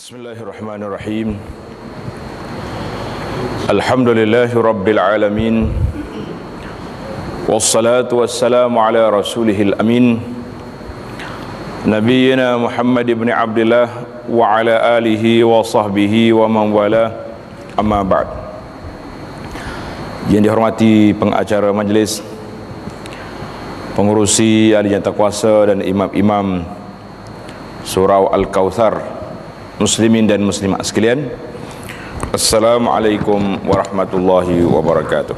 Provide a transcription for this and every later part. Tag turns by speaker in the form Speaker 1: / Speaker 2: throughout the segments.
Speaker 1: Bismillahirrahmanirrahim. Alhamdulillahi Rabbil Alamin. Wassalatu wassalamu ala rasulihil amin. Nabiina Muhammad ibn Abdullah Wa ala alihi wa sahbihi wa man wala. Amma ba'd. Yang dihormati pengacara majlis Pengurusi ahli jantar kuasa dan imam-imam Surau Al-Kawthar Al-Kawthar muslimin dan muslimat sekalian Assalamualaikum warahmatullahi wabarakatuh.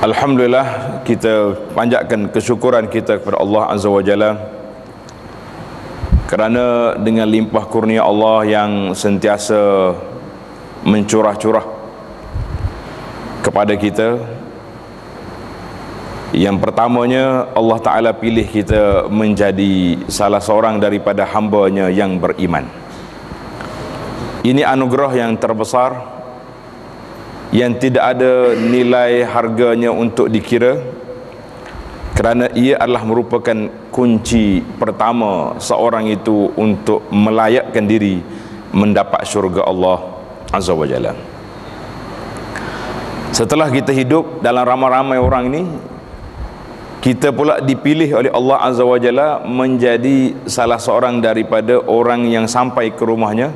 Speaker 1: Alhamdulillah kita panjatkan kesyukuran kita kepada Allah Azza wa Jalla kerana dengan limpah kurnia Allah yang sentiasa mencurah-curah kepada kita yang pertamanya Allah Ta'ala pilih kita menjadi salah seorang daripada hambanya yang beriman. Ini anugerah yang terbesar. Yang tidak ada nilai harganya untuk dikira. Kerana ia adalah merupakan kunci pertama seorang itu untuk melayakkan diri mendapat syurga Allah Azza wa Jalla. Setelah kita hidup dalam ramai-ramai orang ini kita pula dipilih oleh Allah Azza wa Jalla menjadi salah seorang daripada orang yang sampai ke rumahnya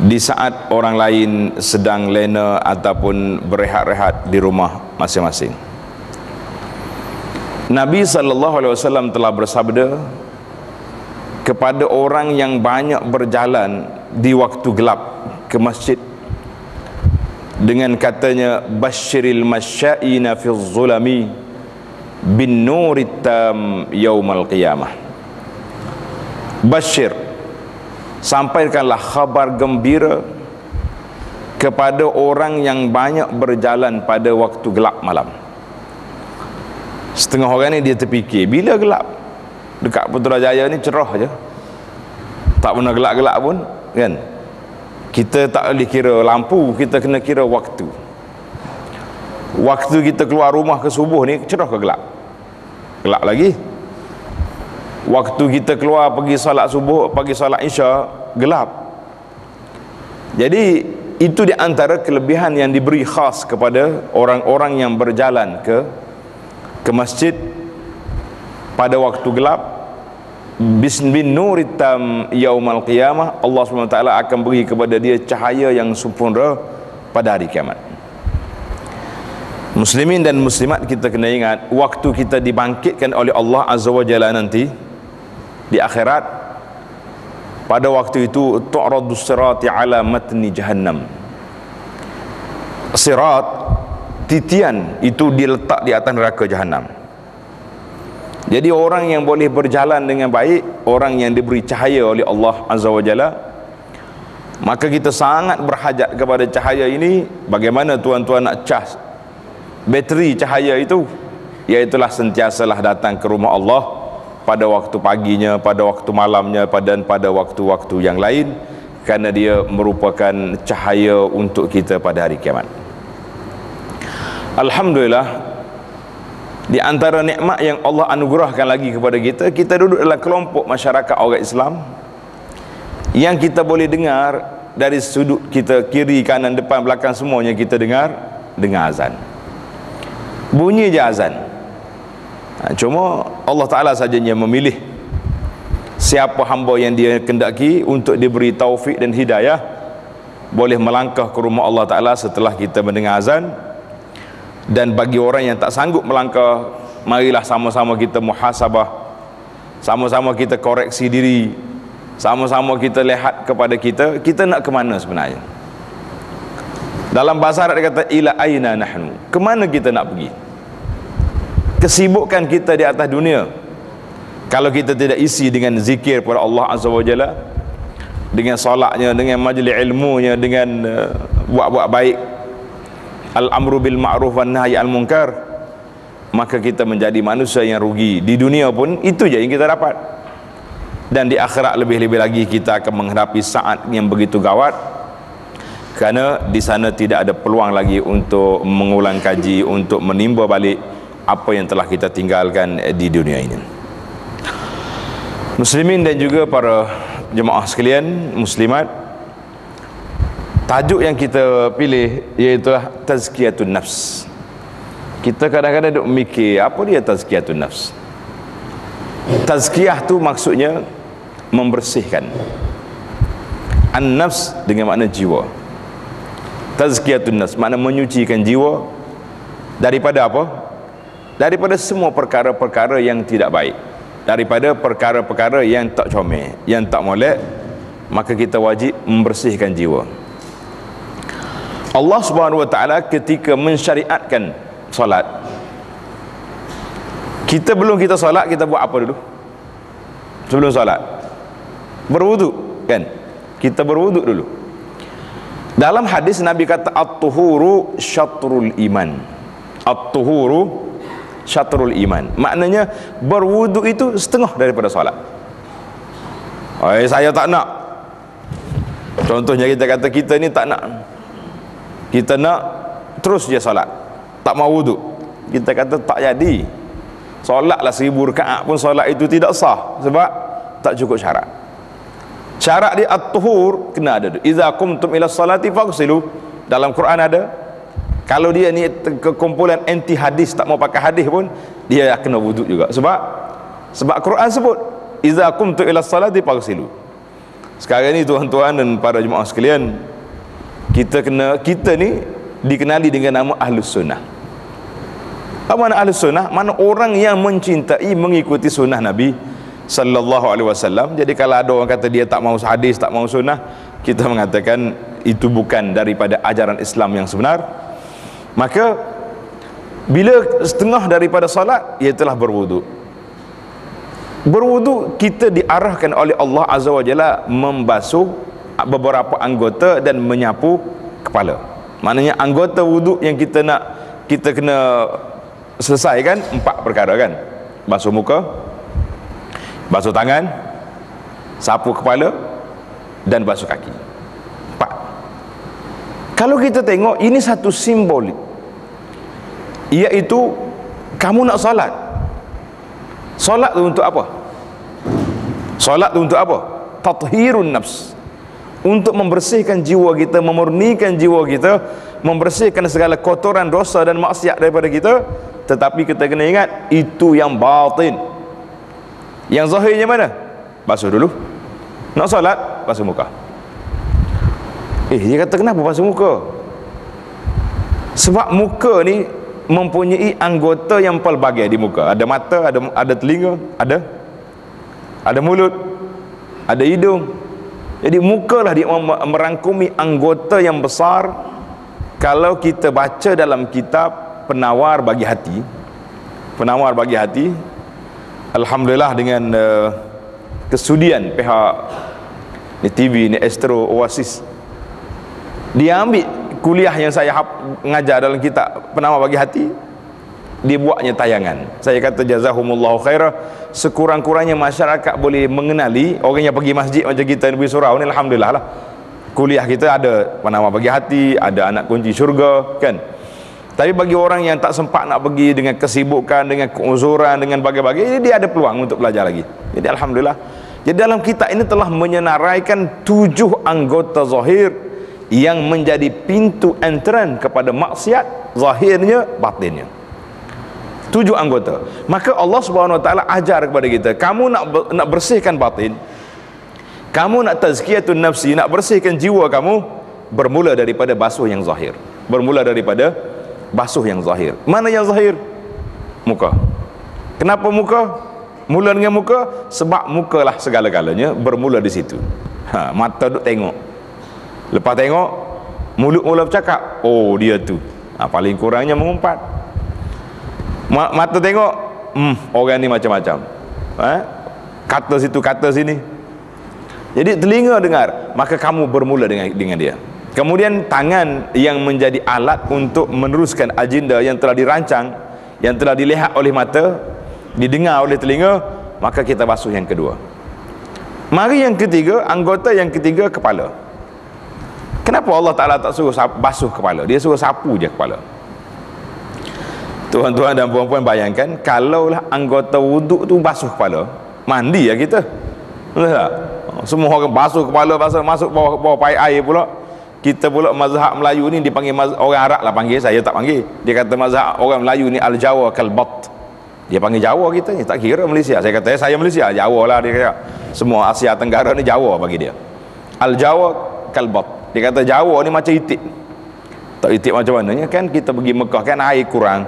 Speaker 1: di saat orang lain sedang lena ataupun berehat-rehat di rumah masing-masing. Nabi sallallahu alaihi wasallam telah bersabda kepada orang yang banyak berjalan di waktu gelap ke masjid dengan katanya basyiril masyaina fi zulami bin nurit tam yaumal qiyamah. Basyir sampaikanlah khabar gembira kepada orang yang banyak berjalan pada waktu gelap malam. Setengah orang ni dia terfikir bila gelap? Dekat Putrajaya ni cerah je. Tak pernah gelap-gelap pun kan? Kita tak boleh kira lampu kita kena kira waktu. Waktu kita keluar rumah ke subuh ni cerah ke gelap gelap lagi. Waktu kita keluar pergi salat subuh pergi salat isya gelap. Jadi itu di antara kelebihan yang diberi khas kepada orang-orang yang berjalan ke ke masjid. Pada waktu gelap bismin nuritam yaumal qiyamah Allah SWT akan beri kepada dia cahaya yang sempurna pada hari kiamat Muslimin dan muslimat kita kena ingat waktu kita dibangkitkan oleh Allah Azza wa Jalla nanti di akhirat pada waktu itu tu'radu sirati ala matni jahannam. Sirat titian itu diletak di atas neraka jahannam. Jadi orang yang boleh berjalan dengan baik orang yang diberi cahaya oleh Allah Azza wa Jalla maka kita sangat berhajat kepada cahaya ini. Bagaimana tuan-tuan nak cas bateri cahaya itu iaitulah sentiasalah datang ke rumah Allah pada waktu paginya pada waktu malamnya dan pada waktu-waktu yang lain kerana dia merupakan cahaya untuk kita pada hari kiamat. Alhamdulillah di antara nikmat yang Allah anugerahkan lagi kepada kita kita duduk dalam kelompok masyarakat orang Islam. Yang kita boleh dengar dari sudut kita kiri kanan depan belakang semuanya kita dengar dengar azan bunyi je azan. Ha, cuma Allah Ta'ala saja yang memilih siapa hamba yang dia kendaki untuk diberi taufik dan hidayah boleh melangkah ke rumah Allah Ta'ala setelah kita mendengar azan. Dan bagi orang yang tak sanggup melangkah marilah sama-sama kita muhasabah sama-sama kita koreksi diri sama-sama kita lihat kepada kita kita nak ke mana sebenarnya? Dalam bahasa Arab dia kata ila aina nahnu? Ke mana kita nak pergi kesibukan kita di atas dunia kalau kita tidak isi dengan zikir kepada Allah Azza wa Jalla dengan solatnya dengan majlis ilmunya dengan uh, buat-buat baik al-amru bil ma'ruf wan nahyi al munkar maka kita menjadi manusia yang rugi. Di dunia pun itu je yang kita dapat. Dan di akhirat lebih-lebih lagi kita akan menghadapi saat yang begitu gawat. Kerana di sana tidak ada peluang lagi untuk mengulang kaji untuk menimba balik apa yang telah kita tinggalkan di dunia ini. Muslimin dan juga para jemaah sekalian muslimat tajuk yang kita pilih iaitu tazkiyatun nafs. Kita kadang-kadang duk mikir apa dia tazkiyatun nafs? Tazkiyah tu maksudnya membersihkan. An-nafs dengan makna jiwa. Tazkiyatun nafs makna menyucikan jiwa daripada apa daripada semua perkara-perkara yang tidak baik daripada perkara-perkara yang tak comel yang tak molek maka kita wajib membersihkan jiwa. Allah Subhanahu wa taala ketika mensyariatkan solat kita belum kita solat kita buat apa dulu? Sebelum solat? Berwuduk kan? Kita berwuduk dulu. Dalam hadis Nabi kata at-tuhuru syatrul iman. At-tuhuru syatrul iman. Maknanya berwuduk itu setengah daripada solat. Oh, saya tak nak. Contohnya kita kata kita ni tak nak. Kita nak terus dia solat. Tak mau wuduk. Kita kata tak jadi. Solatlah seribu rekaat pun solat itu tidak sah. Sebab tak cukup syarat. Syarat dia at-tuhur kena ada. Iza kumtum ila salati faqsilu dalam Quran ada kalau dia ni kekumpulan anti hadis tak mau pakai hadis pun dia kena wuduk juga. Sebab sebab Quran sebut iza kumtum ila salati faqsilu sekarang ni tuan-tuan dan para jemaah sekalian kita kena kita ni dikenali dengan nama ahlus sunnah. Apa makna ahlus sunnah? Mana orang yang mencintai mengikuti sunnah nabi sallallahu alaihi wasallam. Jadi kalau ada orang kata dia tak mau hadis tak mau sunnah kita mengatakan itu bukan daripada ajaran Islam yang sebenar maka bila setengah daripada salat ia telah berwuduk berwuduk kita diarahkan oleh Allah azza wajalla membasuh beberapa anggota dan menyapu kepala. Maknanya anggota wuduk yang kita nak kita kena selesaikan empat perkara kan. Basuh muka basuh tangan sapu kepala dan basuh kaki kalau kita tengok ini satu simbolik. Iaitu kamu nak solat. Solat tu untuk apa? Solat tu untuk apa? Tathirun nafs. Untuk membersihkan jiwa kita memurnikan jiwa kita membersihkan segala kotoran dosa dan maksiat daripada kita. Tetapi kita kena ingat itu yang batin. Yang zahirnya mana? Basuh dulu. Nak solat basuh muka eh dia kata kenapa basuh muka? Sebab muka ni mempunyai anggota yang pelbagai di muka. Ada mata ada ada telinga ada ada mulut ada hidung. Jadi mukalah dia merangkumi anggota yang besar. Kalau kita baca dalam kitab penawar bagi hati penawar bagi hati Alhamdulillah dengan uh, kesudian pihak ni TV ni Astro Oasis dia ambil kuliah yang saya mengajar dalam kitab penawar bagi hati dia buatnya tayangan. Saya kata jazahumullahu khairah. Sekurang-kurangnya masyarakat boleh mengenali orang yang pergi masjid macam kita Nabi Surau ni Alhamdulillah lah. Kuliah kita ada panama bagi hati ada anak kunci syurga kan? Tapi bagi orang yang tak sempat nak pergi dengan kesibukan dengan keuzuran dengan bagai-bagai dia ada peluang untuk belajar lagi. Jadi Alhamdulillah. Jadi dalam kitab ini telah menyenaraikan tujuh anggota zahir yang menjadi pintu entran kepada maksiat zahirnya batinnya. Tujuh anggota. Maka Allah Subhanahu Wa Taala ajar kepada kita kamu nak nak bersihkan batin kamu nak tazkiyatun nafsi nak bersihkan jiwa kamu bermula daripada basuh yang zahir. Bermula daripada basuh yang zahir. Mana yang zahir? Muka. Kenapa muka? Mula dengan muka? Sebab muka lah segala-galanya bermula di situ. Ha, mata duk tengok lepas tengok mulut mula bercakap oh dia tu. Ha, paling kurangnya mengumpat. Mata tengok hmm, orang ni macam-macam. Eh? kata situ kata sini. Jadi telinga dengar maka kamu bermula dengan dengan dia. Kemudian tangan yang menjadi alat untuk meneruskan agenda yang telah dirancang yang telah dilihat oleh mata didengar oleh telinga maka kita basuh yang kedua. Mari yang ketiga anggota yang ketiga kepala kenapa Allah Ta'ala tak suruh basuh kepala? Dia suruh sapu je kepala. Tuan-tuan dan puan-puan bayangkan Kalaulah anggota wuduk tu basuh kepala Mandi ya kita. Betul tak? semua orang basuh kepala basuh masuk bawah bawah pai air pula. Kita pula mazhab Melayu ni dipanggil mazhab, orang Arab lah panggil saya tak panggil. Dia kata mazhab orang Melayu ni al-Jawa kalbat. Dia panggil Jawa kita ni tak kira Malaysia. Saya kata saya Malaysia. Jawa lah dia kata. Semua Asia Tenggara ni Jawa bagi dia. al-Jawa kalbat dia kata Jawa ni macam itik. Tak itik macam mana kan kita pergi Mekah kan air kurang.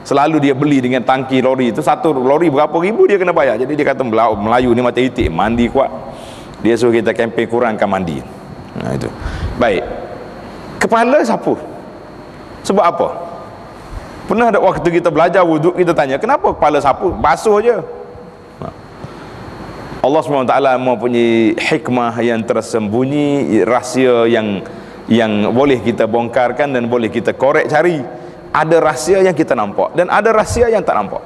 Speaker 1: Selalu dia beli dengan tangki lori itu satu lori berapa ribu dia kena bayar. Jadi dia kata Melayu ni macam itik mandi kuat. Dia suruh kita kempen kurangkan mandi. Nah itu. Baik. Kepala siapa? Sebab apa? Pernah ada waktu kita belajar wuduk kita tanya kenapa kepala sapu basuh je Allah SWT mempunyai hikmah yang tersembunyi rahsia yang yang boleh kita bongkarkan dan boleh kita korek cari. Ada rahsia yang kita nampak dan ada rahsia yang tak nampak.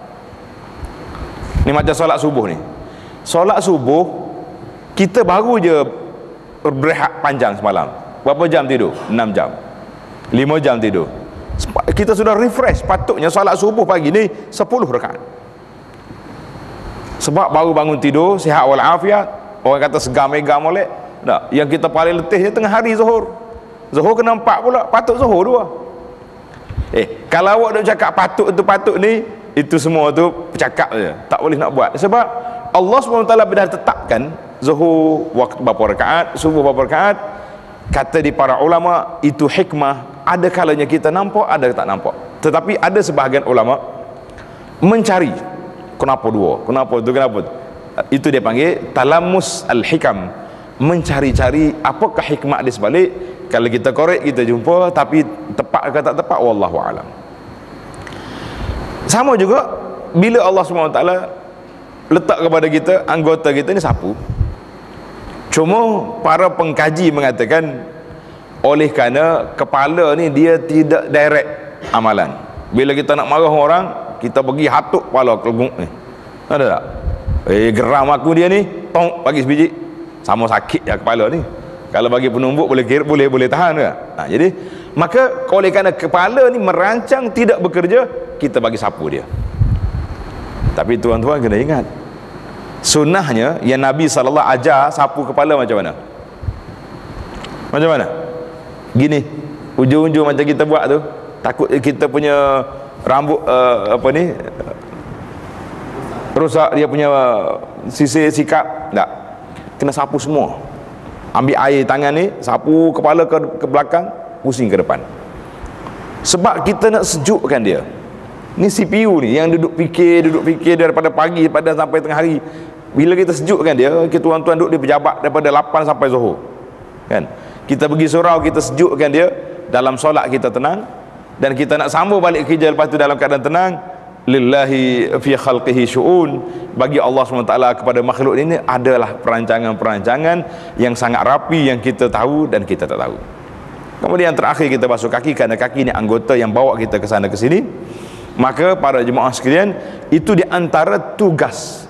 Speaker 1: Ni macam solat subuh ni. Solat subuh kita baru je berehat panjang semalam. Berapa jam tidur? 6 jam. 5 jam tidur. Kita sudah refresh patutnya solat subuh pagi ni 10 rekat sebab baru bangun tidur sihat walafiat orang kata segar mega molek tak yang kita paling letih je tengah hari zuhur zuhur kena empat pula patut zuhur dua Eh, kalau awak nak cakap patut tu patut ni, itu semua tu cakap je. Tak boleh nak buat. Sebab Allah SWT dah tetapkan zuhur waktu berapa rakaat, subuh berapa rakaat. Kata di para ulama itu hikmah. Ada kalanya kita nampak, ada tak nampak. Tetapi ada sebahagian ulama mencari kenapa dua, kenapa tu, kenapa tu. Itu dia panggil talamus al-hikam. Mencari-cari apakah hikmah di sebalik. Kalau kita korek kita jumpa. Tapi tepat ke tak tepat wallahu alam. Sama juga bila Allah SWT letak kepada kita anggota kita ni sapu. Cuma para pengkaji mengatakan oleh kerana kepala ni dia tidak direct amalan. Bila kita nak marah orang kita pergi hatuk kepala kelgung ni. Ada tak? Eh geram aku dia ni. Tong bagi sebiji. Sama sakit ya kepala ni. Kalau bagi penumbuk boleh kira, boleh boleh tahan ke? Ha, jadi maka oleh kerana kepala ni merancang tidak bekerja kita bagi sapu dia. Tapi tuan-tuan kena ingat sunnahnya yang Nabi SAW ajar sapu kepala macam mana? Macam mana? Gini ujung-ujung macam kita buat tu takut kita punya rambut uh, apa ni? Rosak dia punya sisi sikap. Tak. Kena sapu semua. Ambil air tangan ni sapu kepala ke, ke belakang pusing ke depan. Sebab kita nak sejukkan dia. Ni CPU ni yang duduk fikir duduk fikir daripada pagi pada sampai tengah hari. Bila kita sejukkan dia kita tuan-tuan duduk di pejabat daripada 8 sampai zuhur. Kan? Kita pergi surau kita sejukkan dia. Dalam solat kita tenang dan kita nak sambung balik kerja lepas tu dalam keadaan tenang lillahi fi khalqihi syu'un. Bagi Allah SWT kepada makhluk ini adalah perancangan-perancangan yang sangat rapi yang kita tahu dan kita tak tahu. Kemudian terakhir kita basuh kaki kerana kaki ini anggota yang bawa kita ke sana ke sini. Maka para jemaah sekalian itu di antara tugas.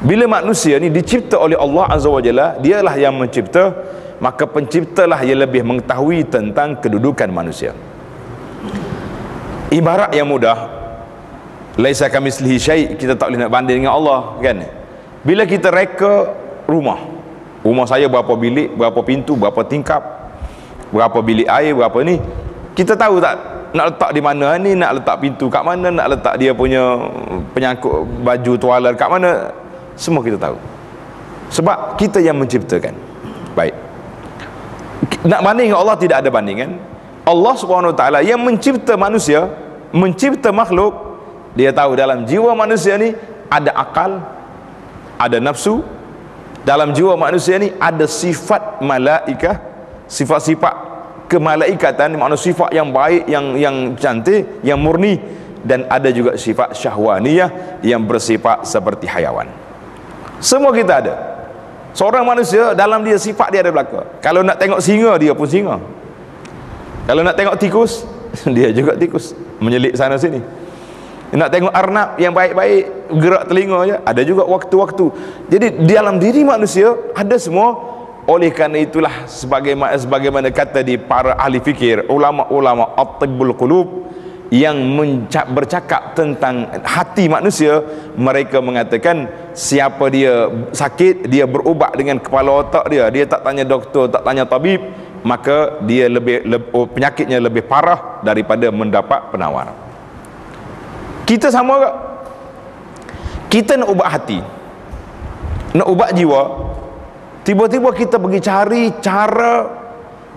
Speaker 1: Bila manusia ni dicipta oleh Allah Azza wa Jalla dialah yang mencipta maka penciptalah yang lebih mengetahui tentang kedudukan manusia ibarat yang mudah. Laisa kamislihi syai kita tak boleh nak banding dengan Allah kan? Bila kita reka rumah rumah saya berapa bilik berapa pintu berapa tingkap berapa bilik air berapa ni kita tahu tak nak letak di mana ni nak letak pintu kat mana nak letak dia punya penyangkut baju tuala kat mana semua kita tahu. Sebab kita yang menciptakan. Baik. Nak banding dengan Allah tidak ada bandingan Allah Subhanahu Taala yang mencipta manusia mencipta makhluk dia tahu dalam jiwa manusia ni ada akal ada nafsu. Dalam jiwa manusia ni ada sifat malaikah sifat-sifat kemalaikatan maksud sifat yang baik yang yang cantik yang murni. Dan ada juga sifat syahwaniyah yang bersifat seperti hayawan. Semua kita ada. Seorang manusia dalam dia sifat dia ada belaka. Kalau nak tengok singa dia pun singa kalau nak tengok tikus dia juga tikus. Menyelik sana sini. Nak tengok arnab yang baik-baik gerak telinga je ada juga waktu-waktu. Jadi di dalam diri manusia ada semua. Oleh kerana itulah sebagaimana sebagaimana kata di para ahli fikir ulama-ulama at-tibbul qulub yang bercakap tentang hati manusia mereka mengatakan siapa dia sakit dia berubat dengan kepala otak dia. Dia tak tanya doktor tak tanya tabib maka dia lebih, lebih oh, penyakitnya lebih parah daripada mendapat penawar kita sama tak? kita nak ubat hati nak ubat jiwa tiba-tiba kita pergi cari cara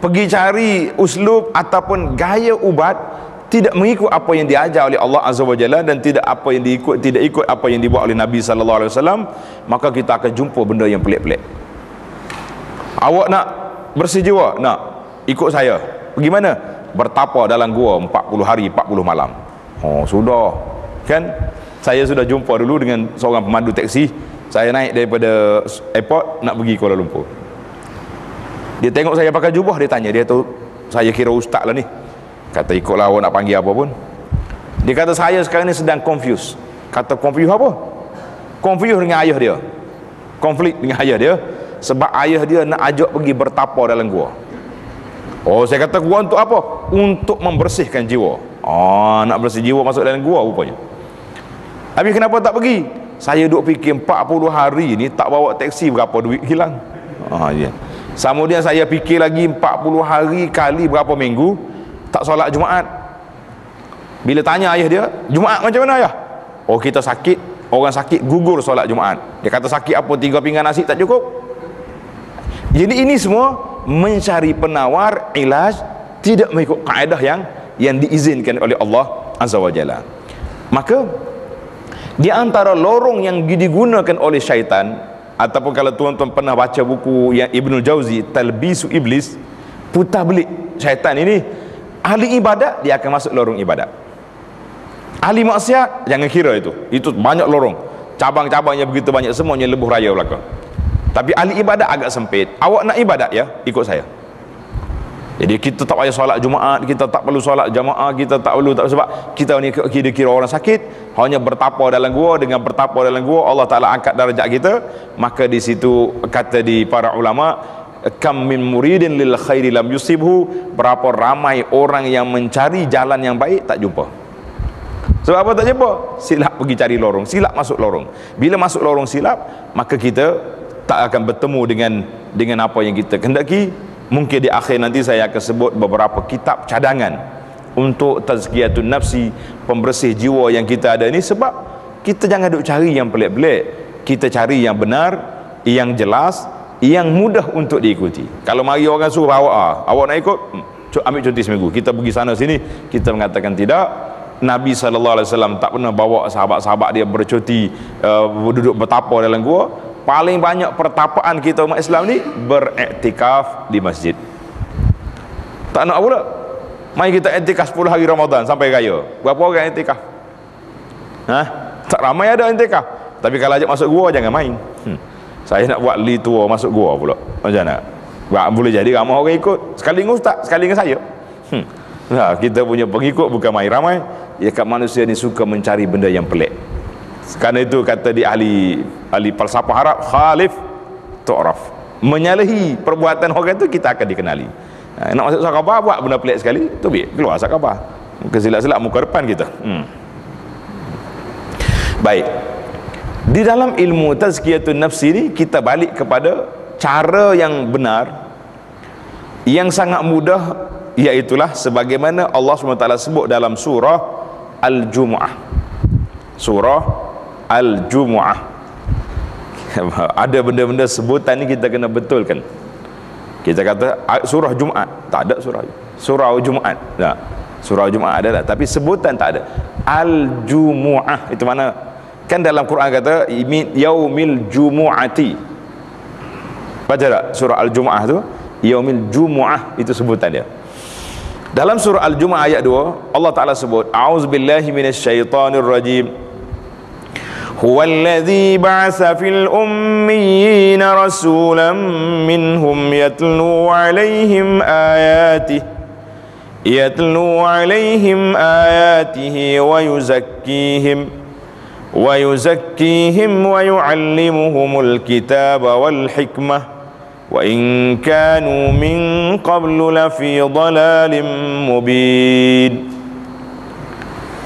Speaker 1: pergi cari uslub ataupun gaya ubat tidak mengikut apa yang diajar oleh Allah Azza wa Jalla dan tidak apa yang diikut tidak ikut apa yang dibuat oleh Nabi sallallahu alaihi wasallam maka kita akan jumpa benda yang pelik-pelik awak nak bersih jiwa? Nak. Ikut saya. Pergi mana? Bertapa dalam gua 40 hari 40 malam. Oh sudah. Kan? Saya sudah jumpa dulu dengan seorang pemandu teksi. Saya naik daripada airport nak pergi Kuala Lumpur. Dia tengok saya pakai jubah dia tanya. Dia tu saya kira ustaz lah ni. Kata ikutlah awak nak panggil apa pun. Dia kata saya sekarang ni sedang confused. Kata confused apa? Confused dengan ayah dia. Konflik dengan ayah dia sebab ayah dia nak ajak pergi bertapa dalam gua. Oh saya kata gua untuk apa? Untuk membersihkan jiwa. Oh nak bersih jiwa masuk dalam gua rupanya. Habis kenapa tak pergi? Saya duduk fikir 40 hari ni tak bawa teksi berapa duit hilang. Ah ya. Kemudian saya fikir lagi 40 hari kali berapa minggu tak solat Jumaat. Bila tanya ayah dia Jumaat macam mana ayah? Oh kita sakit. Orang sakit gugur solat Jumaat. Dia kata sakit apa? Tiga pinggan nasi tak cukup jadi ini semua mencari penawar ilaj tidak mengikut kaedah yang yang diizinkan oleh Allah Azza wa Jalla. Maka di antara lorong yang digunakan oleh syaitan ataupun kalau tuan-tuan pernah baca buku yang Ibnu Jauzi Talbisu Iblis putar belik syaitan ini ahli ibadat dia akan masuk lorong ibadat. Ahli maksiat jangan kira itu. Itu banyak lorong. Cabang-cabangnya begitu banyak semuanya lebuh raya belakang tapi ahli ibadat agak sempit. Awak nak ibadat ya? Ikut saya. Jadi kita tak payah solat Jumaat, kita tak perlu solat jamaah, kita tak perlu tak sebab kita ni kira-kira orang sakit, hanya bertapa dalam gua dengan bertapa dalam gua Allah Taala angkat darjat kita, maka di situ kata di para ulama kam min muridin lil khairi lam yusibhu. Berapa ramai orang yang mencari jalan yang baik tak jumpa. Sebab apa tak jumpa? Silap pergi cari lorong silap masuk lorong. Bila masuk lorong silap maka kita tak akan bertemu dengan dengan apa yang kita kendaki mungkin di akhir nanti saya akan sebut beberapa kitab cadangan untuk tazkiyatun nafsi pembersih jiwa yang kita ada ini sebab kita jangan duk cari yang pelik-pelik. Kita cari yang benar yang jelas yang mudah untuk diikuti. Kalau mari orang suruh awak ah, awak nak ikut? Hmm, ambil cuti seminggu. Kita pergi sana sini kita mengatakan tidak. Nabi SAW tak pernah bawa sahabat-sahabat dia bercuti uh, duduk bertapa dalam gua paling banyak pertapaan kita umat Islam ni beriktikaf di masjid. Tak nak pula. Mari kita iktikaf 10 hari Ramadan sampai raya. Berapa orang iktikaf ha? tak ramai ada iktikaf tapi kalau ajak masuk gua jangan main. Hmm. Saya nak buat li tua masuk gua pula. Macam mana? Buat boleh jadi ramai orang ikut. Sekali dengan ustaz sekali dengan saya. Hmm. nah, kita punya pengikut bukan main ramai. Ya kat manusia ni suka mencari benda yang pelik kerana itu kata di ahli ahli falsafah Arab khalif tu'raf. Menyalahi perbuatan orang itu kita akan dikenali. Ha, nak masuk sakabah buat benda pelik sekali tu biar keluar sakabah. Kesilap-silap muka depan kita. Hmm. baik. Di dalam ilmu tazkiyatun nafsi ni kita balik kepada cara yang benar yang sangat mudah iaitulah sebagaimana Allah SWT sebut dalam surah Al-Jumu'ah. Surah Al-Jumu'ah. Ada benda-benda sebutan ni kita kena betulkan. Kita kata surah Jumaat tak ada surah. Surah Jumaat tak. Surah Jumaat ada tak? Tapi sebutan tak ada. Al-Jumu'ah. Itu mana? Kan dalam Quran kata yaumil jumu'ati. Baca tak surah al-jumu'ah tu? Yaumil jumu'ah. Itu sebutan dia. Dalam surah al-jumu'ah ayat 2 Allah Taala sebut auzubillahi minasyaitonir rajim هو الذي بعث في الأميين رسولا منهم يتلو عليهم آياته يتلو عليهم آياته ويزكيهم ويزكيهم ويعلمهم الكتاب والحكمة وإن كانوا من قبل لفي ضلال مبين.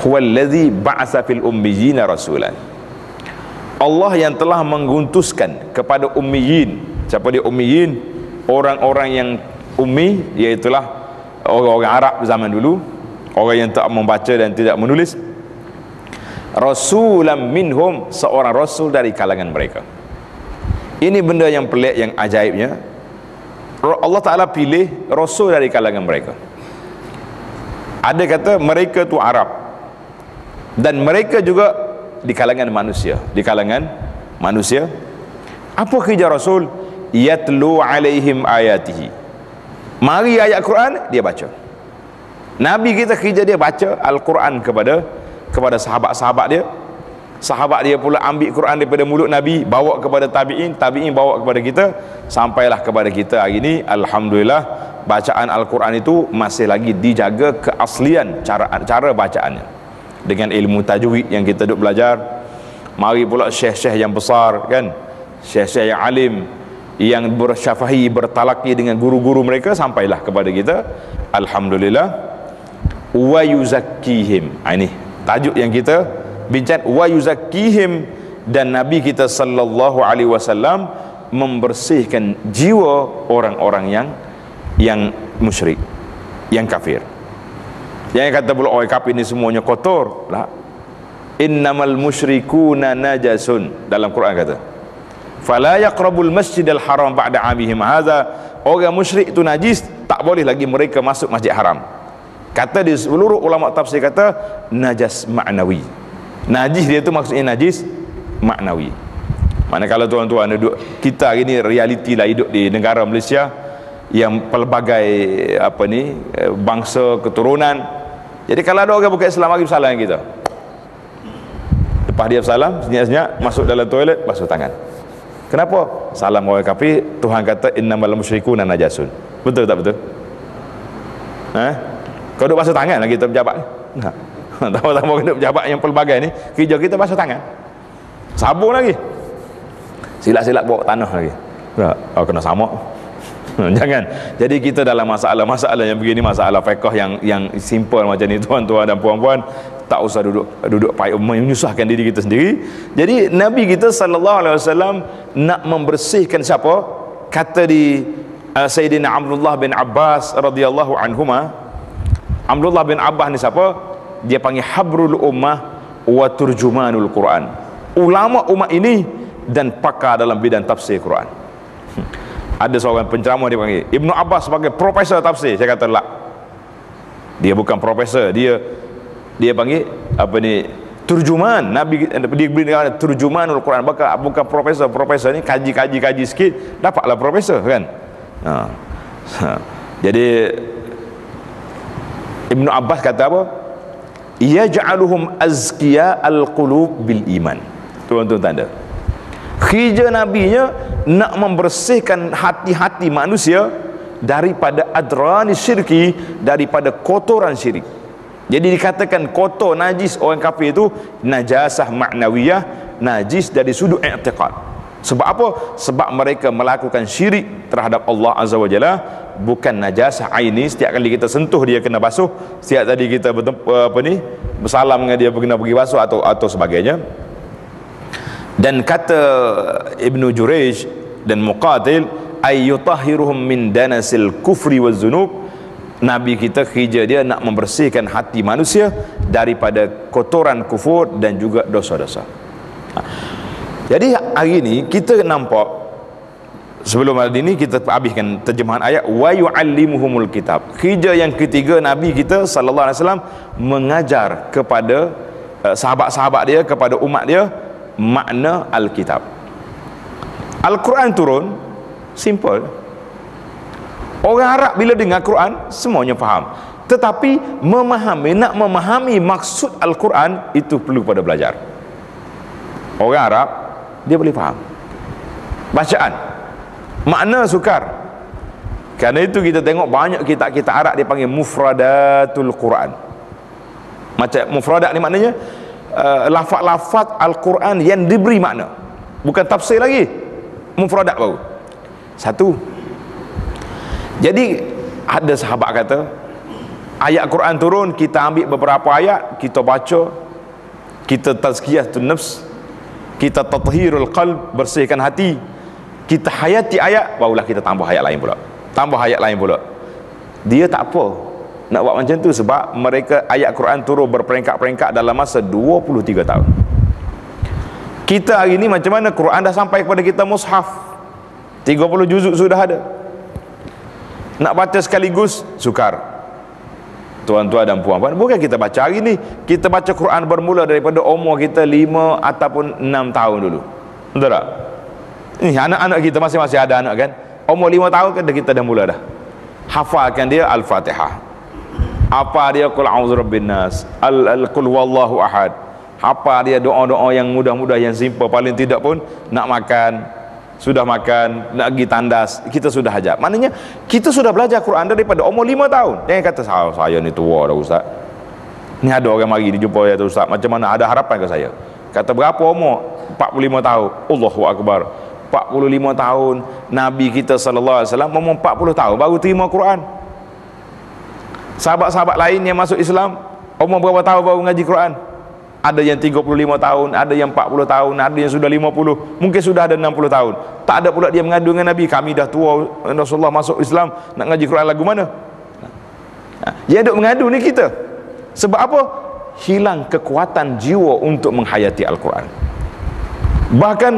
Speaker 1: هو الذي بعث في الأميين رسولاً. Allah yang telah menguntuskan kepada ummiyin. Siapa dia ummiyin? Orang-orang yang ummi iaitu orang-orang Arab zaman dulu. Orang yang tak membaca dan tidak menulis. Rasulam minhum seorang rasul dari kalangan mereka. Ini benda yang pelik yang ajaibnya. Allah Ta'ala pilih rasul dari kalangan mereka. Ada kata mereka tu Arab. Dan mereka juga di kalangan manusia. Di kalangan manusia. Apa kerja rasul? Yatlu alaihim ayatihi. Mari ayat Quran dia baca. Nabi kita kerja dia baca Al-Quran kepada kepada sahabat-sahabat dia. Sahabat dia pula ambil Quran daripada mulut Nabi bawa kepada tabi'in tabi'in bawa kepada kita. Sampailah kepada kita hari ini Alhamdulillah bacaan Al-Quran itu masih lagi dijaga keaslian cara cara bacaannya dengan ilmu tajwid yang kita duk belajar. Mari pula syekh-syekh yang besar kan? Syekh-syekh yang alim yang bersyafahi bertalaki dengan guru-guru mereka sampailah kepada kita. Alhamdulillah. Wa yuzakkihim. Ha, ini tajuk yang kita bincang. Wa yuzakkihim. Dan nabi kita sallallahu alaihi wasallam membersihkan jiwa orang-orang yang yang musyrik yang kafir yang kata pula orang kafir ini semuanya kotor. Lah. Innamal musyrikuna najasun. Dalam Quran kata fala yaqrabul masjidal haram ba'da amihim. Hadza orang musyrik itu najis tak boleh lagi mereka masuk masjid haram. Kata di seluruh ulama tafsir kata najas maknawi najis dia tu maksudnya najis maknawi mana kalau tuan-tuan duduk kita hari ni realiti lah hidup di negara Malaysia yang pelbagai apa ni eh, bangsa keturunan jadi kalau ada orang buka Islam lagi salah yang kita. Lepas dia salam senyap-senyap masuk dalam toilet basuh tangan. Kenapa? Salam orang kafir Tuhan kata innamal musyrikuna najasun. Betul tak betul? Ha? Kau duduk basuh tangan lagi kita pejabat ni. Ha. tahu-tahu kena pejabat yang pelbagai ni kerja kita basuh tangan. Sabun lagi. Silap-silap bawa tanah lagi. Oh, kena sama jangan jadi kita dalam masalah-masalah yang begini masalah fiqh yang yang simple macam ni tuan-tuan dan puan-puan tak usah duduk duduk menyusahkan diri kita sendiri jadi nabi kita sallallahu alaihi wasallam nak membersihkan siapa kata di uh, Sayyidina Abdullah bin Abbas radhiyallahu anhuma Abdullah bin Abbas ni siapa? Dia panggil Habrul Ummah wa Turjumanul Quran. Ulama umat ini dan pakar dalam bidang tafsir Quran. Hmm. Ada seorang penceramah dia panggil Ibnu Abbas sebagai profesor tafsir. Saya kata lah. Dia bukan profesor, dia dia panggil apa ni turjuman Nabi dia beri dengan turjumanul Quran bukan bukan profesor profesor ni kaji-kaji kaji sikit dapatlah profesor kan ha. ha. jadi Ibnu Abbas kata apa? Yaj'aluhum azkiya al-qulub bil iman. Tuan-tuan tanda. Kerja nabinya nak membersihkan hati-hati manusia daripada adrani syirki daripada kotoran syirik. Jadi dikatakan kotor najis orang kafir itu najasah maknawiyah, najis dari sudut i'tiqad. Sebab apa? Sebab mereka melakukan syirik terhadap Allah Azza wa Jalla bukan najasah aini setiap kali kita sentuh dia kena basuh setiap tadi kita apa ni bersalam dengan dia kena pergi basuh atau atau sebagainya dan kata Ibnu Jurayj dan Muqatil ayyutahhiruhum min danasil kufri waz zunub Nabi kita kerja dia nak membersihkan hati manusia daripada kotoran kufur dan juga dosa-dosa. Ha. Jadi hari ini kita nampak Sebelum hari ini kita habiskan terjemahan ayat wa yuallimuhumul kitab. Kerja yang ketiga Nabi kita sallallahu alaihi wasallam mengajar kepada uh, sahabat-sahabat dia kepada umat dia makna al-kitab. Al-Quran turun simple. Orang Arab bila dengar Quran semuanya faham. Tetapi memahami nak memahami maksud Al-Quran itu perlu pada belajar. Orang Arab dia boleh faham. Bacaan makna sukar kerana itu kita tengok banyak kitab-kitab Arab dia panggil mufradatul Quran macam mufradat ni maknanya uh, lafaz-lafaz Al-Quran yang diberi makna. Bukan tafsir lagi. Mufradat baru. Satu. Jadi ada sahabat kata ayat Quran turun kita ambil beberapa ayat kita baca kita tazkiyah tu nafs kita tathhirul qalb bersihkan hati kita hayati ayat barulah kita tambah ayat lain pula. Tambah ayat lain pula. Dia tak apa nak buat macam tu sebab mereka ayat Quran turun berperingkat-peringkat dalam masa 23 tahun. Kita hari ni macam mana Quran dah sampai kepada kita mushaf? 30 juzuk sudah ada. Nak baca sekaligus sukar. Tuan-tuan dan puan-puan bukan kita baca hari ni. Kita baca Quran bermula daripada umur kita 5 ataupun 6 tahun dulu. Betul tak? Ni anak-anak kita masing-masing ada anak kan? Umur 5 tahun kan kita dah mula dah. Hafalkan dia al-fatihah apa dia? Qul a'udzu rabbin nas. Al qul wallahu ahad. Apa dia doa-doa yang mudah-mudah yang simple? Paling tidak pun nak makan. Sudah makan nak pergi tandas. Kita sudah hajar. Maknanya kita sudah belajar Quran daripada umur 5 tahun. Jangan kata saya, saya ni tua dah ustaz. Ni ada orang mari dia jumpa ya ustaz. Macam mana? Ada harapan ke saya? Kata berapa umur? 45 tahun. Allahu akbar. 45 tahun Nabi kita sallallahu alaihi wasallam umur 40 tahun baru terima Quran sahabat-sahabat lain yang masuk Islam umur berapa tahun baru ngaji Quran? Ada yang 35 tahun ada yang 40 tahun ada yang sudah 50 mungkin sudah ada 60 tahun. Tak ada pula dia mengadu dengan Nabi kami dah tua Rasulullah masuk Islam nak ngaji Quran lagu mana? Dia duk mengadu ni kita. Sebab apa? Hilang kekuatan jiwa untuk menghayati Al-Quran. Bahkan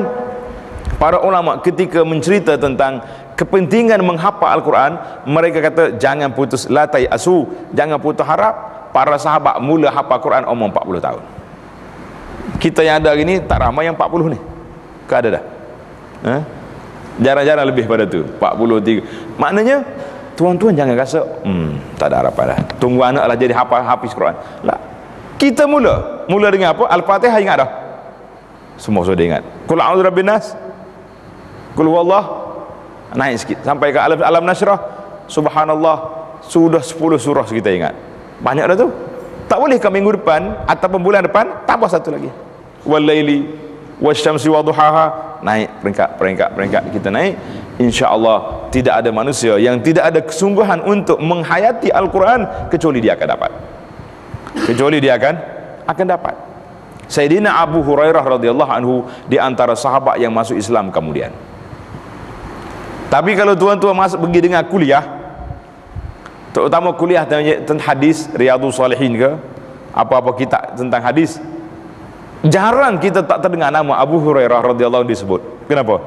Speaker 1: para ulama ketika mencerita tentang kepentingan menghafal Al-Quran mereka kata jangan putus latai asu jangan putus harap. Para sahabat mula hafal Quran umur 40 tahun. Kita yang ada hari ni tak ramai yang 40 ni. Ke ada dah? Ha? jarang-jarang lebih pada tu. 43 maknanya tuan-tuan jangan rasa hmm, tak ada harapan dah tunggu anak lah jadi hafal hafiz Quran. Lah kita mula mula dengan apa? Al-Fatihah ingat dah? Semua sudah ingat. Qul a'udzu rabbin nas. Qul huwallah naik sikit. Sampai ke alam, alam nasrah subhanallah sudah 10 surah kita ingat. Banyak dah tu. Tak boleh ke minggu depan ataupun bulan depan tambah satu lagi. Walaili wasyamsi waduhaha naik peringkat peringkat peringkat kita naik. Insyaallah tidak ada manusia yang tidak ada kesungguhan untuk menghayati al-Quran kecuali dia akan dapat. Kecuali dia akan akan dapat. Sayyidina Abu Hurairah radhiyallahu anhu di antara sahabat yang masuk Islam kemudian tapi kalau tuan-tuan masuk pergi dengan kuliah terutama kuliah tentang hadis Riyadhus Salihin ke apa-apa kitab tentang hadis jarang kita tak terdengar nama Abu Hurairah radhiyallahu disebut. Kenapa?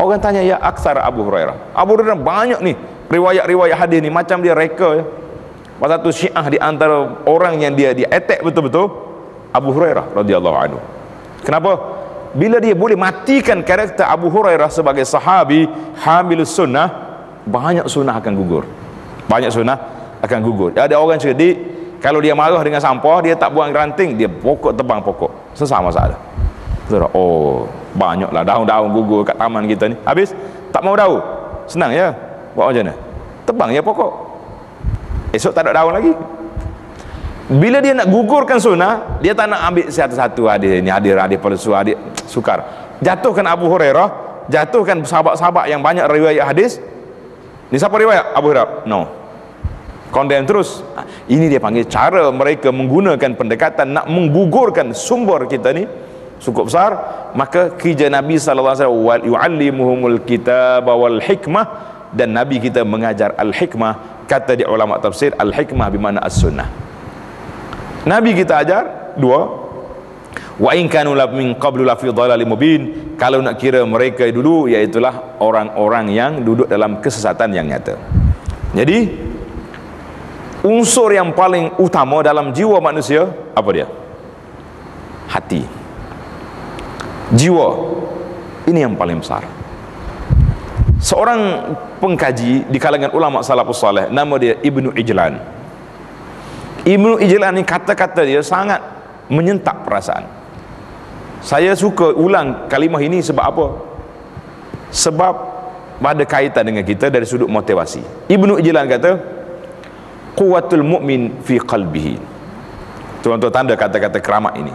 Speaker 1: Orang tanya ya aksar Abu Hurairah? Abu Hurairah banyak ni riwayat-riwayat hadis ni macam dia reka ya. Pasal tu syiah di antara orang yang dia dia attack betul-betul Abu Hurairah radhiyallahu anhu. Kenapa bila dia boleh matikan karakter Abu Hurairah sebagai sahabi hamil sunnah banyak sunnah akan gugur. Banyak sunnah akan gugur. Ada orang cerdik kalau dia marah dengan sampah dia tak buang ranting dia pokok tebang pokok. Sesama masalah. Oh banyaklah daun-daun gugur kat taman kita ni. Habis? Tak mau daun. Senang ya buat macam mana? Tebang ya pokok. Esok tak ada daun lagi. Bila dia nak gugurkan sunnah dia tak nak ambil satu-satu hadis ini hadis hadis palsu hadis sukar. Jatuhkan Abu Hurairah jatuhkan sahabat-sahabat yang banyak riwayat hadis. Ni siapa riwayat? Abu Hurairah? No. Condemn terus. Ah, ini dia panggil cara mereka menggunakan pendekatan nak menggugurkan sumber kita ni. Cukup besar. Maka kerja Nabi alaihi wasallam yuallimuhumul kitab wal hikmah. Dan Nabi kita mengajar al hikmah kata di ulama tafsir al hikmah bermakna as-sunnah. Nabi kita ajar dua wa in kanu min qablu la fi dhalalin mubin. Kalau nak kira mereka dulu iaitu orang-orang yang duduk dalam kesesatan yang nyata. Jadi unsur yang paling utama dalam jiwa manusia apa dia? Hati. Jiwa. Ini yang paling besar. Seorang pengkaji di kalangan ulama salafus saleh nama dia Ibnu Ijlan. Ibnu Ijlan ni kata-kata dia sangat menyentak perasaan saya suka ulang kalimah ini sebab apa? Sebab ada kaitan dengan kita dari sudut motivasi. Ibnu Ijlan kata kuatul mu'min fi qalbihi. Tuan-tuan tanda kata-kata keramat ini.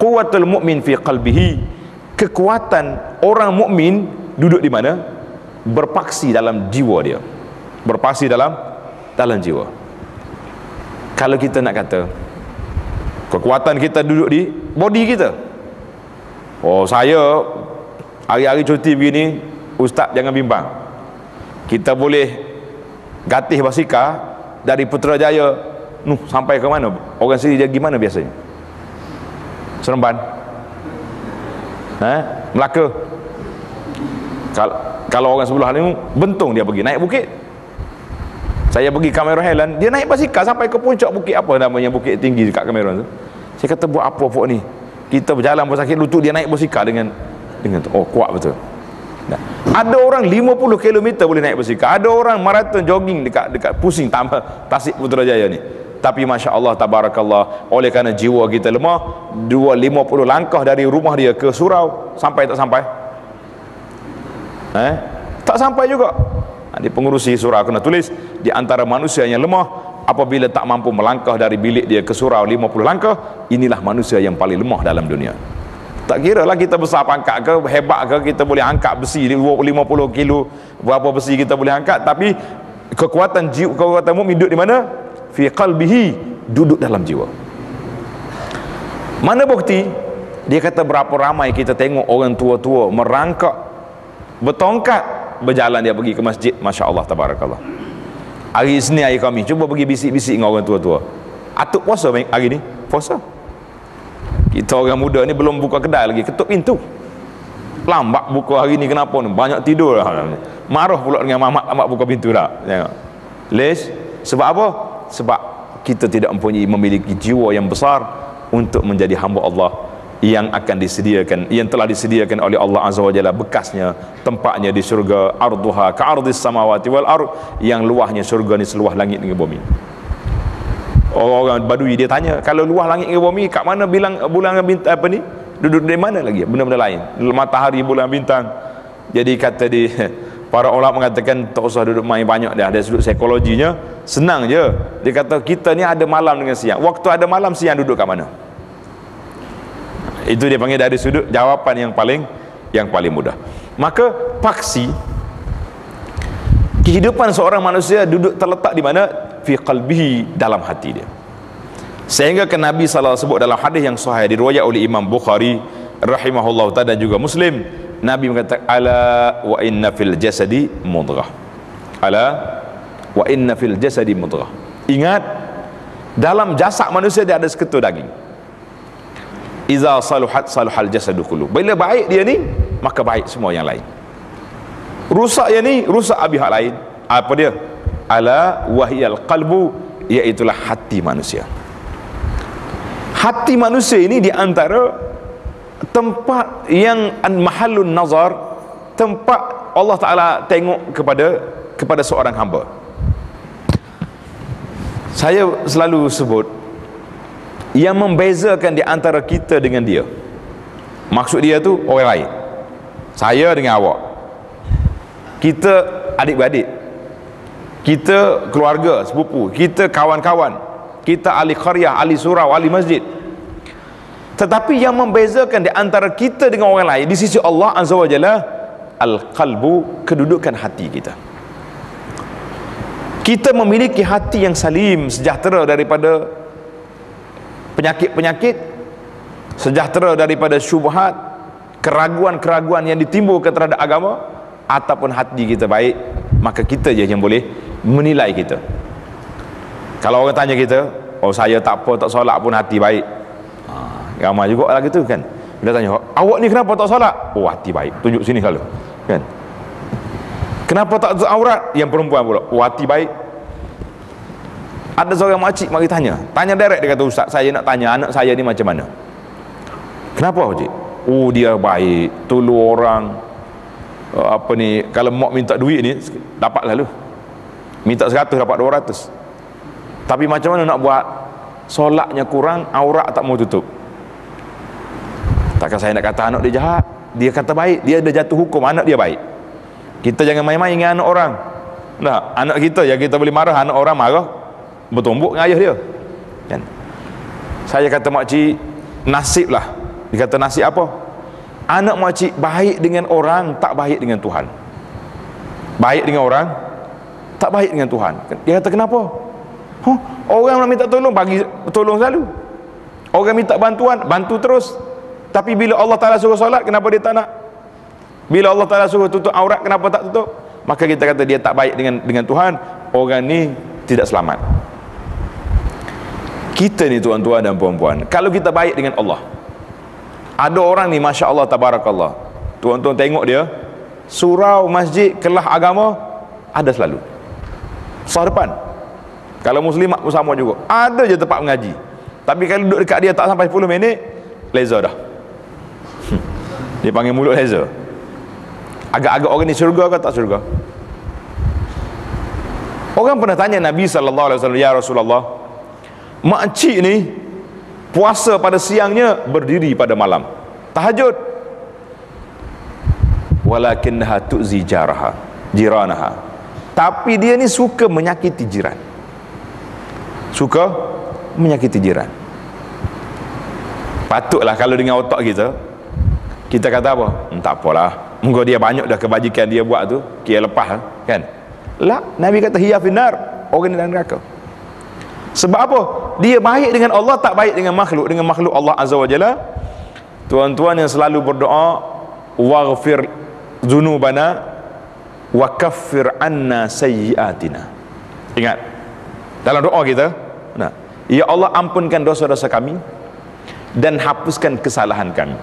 Speaker 1: Kuatul mu'min fi qalbihi. Kekuatan orang mukmin duduk di mana? Berpaksi dalam jiwa dia. Berpaksi dalam dalam jiwa. Kalau kita nak kata kekuatan kita duduk di body kita oh saya hari-hari cuti begini ustaz jangan bimbang. Kita boleh gatih basikal dari Putrajaya. Nuh sampai ke mana? Orang sini dia gimana biasanya? Seremban. Eh? Melaka. Kalau, kalau orang sebelah ni bentung dia pergi naik bukit. Saya pergi kamera Highland dia naik basikal sampai ke puncak bukit. Apa namanya bukit tinggi dekat kamera tu? Saya kata buat apa pok ni kita berjalan bersakit lutut dia naik basikal dengan dengan tu. oh kuat betul nah. ada orang 50 km boleh naik basikal ada orang maraton jogging dekat dekat pusing tambah tasik Putrajaya ni tapi Masya Allah Tabarakallah oleh kerana jiwa kita lemah 250 langkah dari rumah dia ke surau sampai tak sampai eh? tak sampai juga di pengurusi surau kena tulis di antara manusia yang lemah apabila tak mampu melangkah dari bilik dia ke surau 50 langkah inilah manusia yang paling lemah dalam dunia. Tak kira lah kita besar pangkat ke hebat ke kita boleh angkat besi 50 kilo berapa besi kita boleh angkat. Tapi kekuatan jiwa kekuatan mukmin duduk di mana? Fi qalbihi duduk dalam jiwa. Mana bukti? Dia kata berapa ramai kita tengok orang tua-tua merangkak bertongkat berjalan dia pergi ke masjid. Masya Allah Tabarakallah hari Isnin hari kami cuba pergi bisik-bisik dengan orang tua-tua. Atuk puasa hari ni? Puasa? Kita orang muda ni belum buka kedai lagi. Ketuk pintu. Lambat buka hari ni kenapa ni? Banyak tidur lah. Marah pula dengan mamak lambat buka pintu dah. Tengok. Les sebab apa? Sebab kita tidak mempunyai memiliki jiwa yang besar untuk menjadi hamba Allah yang akan disediakan yang telah disediakan oleh Allah Azza wa Jalla. Bekasnya tempatnya di syurga arduha ka ardis samawati wal ard. Yang luahnya syurga ni seluah langit dengan bumi. Orang badui dia tanya kalau luah langit dengan bumi kat mana bilang bulan bintang apa ni? Duduk di mana lagi? Benda-benda lain. Matahari bulan bintang. Jadi kata di para ulama mengatakan tak usah duduk main banyak dah ada sudut psikologinya. Senang je. Dia kata kita ni ada malam dengan siang. Waktu ada malam siang duduk kat mana itu dia panggil dari sudut jawapan yang paling yang paling mudah. Maka paksi kehidupan seorang manusia duduk terletak di mana? Fi qalbihi dalam hati dia. Sehingga ke Nabi SAW sebut dalam hadis yang sahih diriwayat oleh Imam Bukhari rahimahullah ta'ala dan juga Muslim Nabi mengatakan ala wa inna fil jasadi mudrah. Ala wa inna fil jasadi mudrah. Ingat dalam jasad manusia dia ada seketul daging iza saluhat saluhal jasadu kullu. Bila baik dia ni maka baik semua yang lain. Rusak yang ni rusak habis hak lain. Apa dia? Ala wahyal qalbu iaitu hati manusia. Hati manusia ini di antara tempat yang mahallun nazar tempat Allah Taala tengok kepada kepada seorang hamba. Saya selalu sebut yang membezakan di antara kita dengan dia. Maksud dia tu orang lain. Saya dengan awak. Kita adik-beradik. Kita keluarga sepupu. Kita kawan-kawan. Kita ahli qaryah ahli surau ahli masjid. Tetapi yang membezakan di antara kita dengan orang lain di sisi Allah azza wajalla al-qalbu kedudukan hati kita. Kita memiliki hati yang salim sejahtera daripada penyakit-penyakit sejahtera daripada syubhat keraguan-keraguan yang ditimbulkan terhadap agama ataupun hati kita baik maka kita je yang boleh menilai kita. Kalau orang tanya kita oh saya tak apa tak solat pun hati baik. Ha, ramai juga lah gitu kan. Bila tanya awak ni kenapa tak solat? Oh hati baik tunjuk sini kalau kan? Kenapa tak aurat? Yang perempuan pula oh hati baik ada seorang makcik mari tanya. Tanya direct dia kata ustaz saya nak tanya anak saya ni macam mana? Kenapa makcik? Oh dia baik tolong orang. Uh, apa ni kalau mak minta duit ni dapat lalu minta 100 dapat 200 tapi macam mana nak buat? Solatnya kurang aurat tak mau tutup. Takkan saya nak kata anak dia jahat? Dia kata baik dia ada jatuh hukum anak dia baik. Kita jangan main-main dengan anak orang. Nah, anak kita yang kita boleh marah anak orang marah bertumbuk dengan ayah dia. Kan? Saya kata makcik nasib lah. Dia kata nasib apa? Anak makcik baik dengan orang tak baik dengan Tuhan. Baik dengan orang tak baik dengan Tuhan. Dia kata kenapa? Huh, orang nak minta tolong bagi tolong selalu. Orang minta bantuan bantu terus. Tapi bila Allah Ta'ala suruh solat kenapa dia tak nak? Bila Allah Ta'ala suruh tutup aurat kenapa tak tutup? Maka kita kata dia tak baik dengan dengan Tuhan. Orang ni tidak selamat kita ni tuan-tuan dan puan-puan kalau kita baik dengan Allah ada orang ni Masya Allah Tabarakallah. Tuan-tuan tengok dia surau masjid kelah agama ada selalu. Sah depan. Kalau muslimat pun sama juga. Ada je tempat mengaji. Tapi kalau duduk dekat dia tak sampai 10 minit laser dah. Dia panggil mulut laser. Agak-agak orang ni syurga ke tak syurga? Orang pernah tanya Nabi SAW ya Rasulullah makcik ni puasa pada siangnya berdiri pada malam. Tahajud. Walakinnaha tu'zi jaraha jiranaha. Tapi dia ni suka menyakiti jiran. Suka menyakiti jiran. Patutlah kalau dengan otak kita kita kata apa? Hmm, tak apalah. Mungkin dia banyak dah kebajikan dia buat tu kira lepas kan? Lah Nabi kata hiya finar orang dalam neraka sebab apa? Dia baik dengan Allah tak baik dengan makhluk. Dengan makhluk Allah Azza wa Jalla. Tuan-tuan yang selalu berdoa waghfir zunubana wa kaffir anna sayyiatina. Ingat dalam doa kita nah ya Allah ampunkan dosa-dosa kami dan hapuskan kesalahan kami.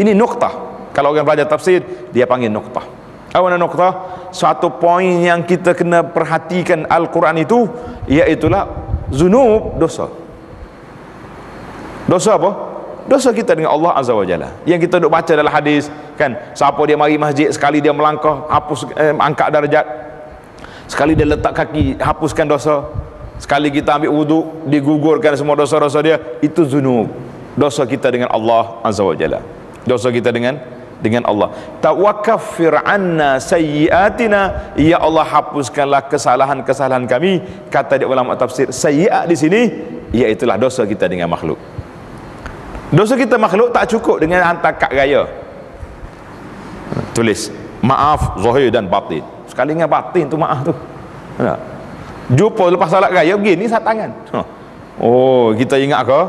Speaker 1: Ini nuktah kalau orang belajar tafsir dia panggil nuktah nama nuktah satu poin yang kita kena perhatikan Al-Quran itu iaitulah zunub dosa. Dosa apa? Dosa kita dengan Allah Azza wa Jalla. Yang kita duk baca dalam hadis kan? Siapa dia mari masjid sekali dia melangkah hapus eh, angkat darjat. Sekali dia letak kaki hapuskan dosa. Sekali kita ambil wuduk digugurkan semua dosa-dosa dia itu zunub. Dosa kita dengan Allah Azza wa Jalla. Dosa kita dengan dengan Allah. Tawakkafir anna sayyiatina. Ya Allah hapuskanlah kesalahan-kesalahan kami. Kata dia ulama tafsir sayyiat di sini iaitu dosa kita dengan makhluk. Dosa kita makhluk tak cukup dengan hantar kad raya. Tulis maaf zahir dan batin. Sekali dengan batin tu maaf tu. Tak? jumpa lepas salat raya begini sat tangan. Oh kita ingat ke?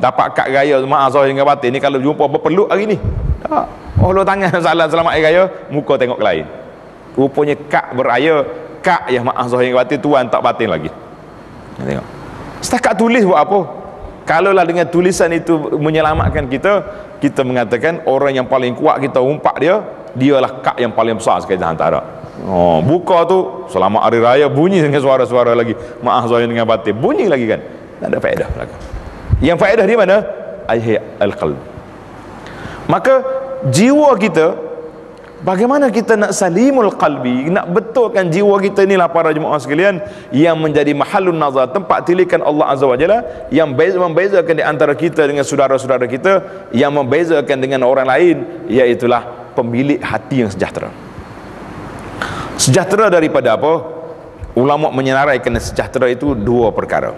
Speaker 1: Dapat kad raya maaf zahir dengan batin. Ni kalau jumpa berpeluk hari ni. Tak lo tangan salat selamat hari raya. Muka tengok ke lain? Rupanya kad beraya kad yang maaf zahir dengan batin tuan tak batin lagi. Tengok setakat tulis buat apa? Kalaulah dengan tulisan itu menyelamatkan kita kita mengatakan orang yang paling kuat kita umpak dia dialah kak yang paling besar sekali antara. Oh, buka tu selamat hari raya bunyi dengan suara-suara lagi. Maaf zahir dengan batin bunyi lagi kan? Tak ada faedah lagi yang faedah di mana? Ayah al-qalb maka jiwa kita Bagaimana kita nak salimul qalbi Nak betulkan jiwa kita inilah para jemaah sekalian Yang menjadi mahalun nazar Tempat tilikan Allah Azza wa Jalla Yang beza, membezakan di antara kita dengan saudara-saudara kita Yang membezakan dengan orang lain Iaitulah pemilik hati yang sejahtera. Sejahtera daripada apa? Ulama menyenaraikan sejahtera itu dua perkara.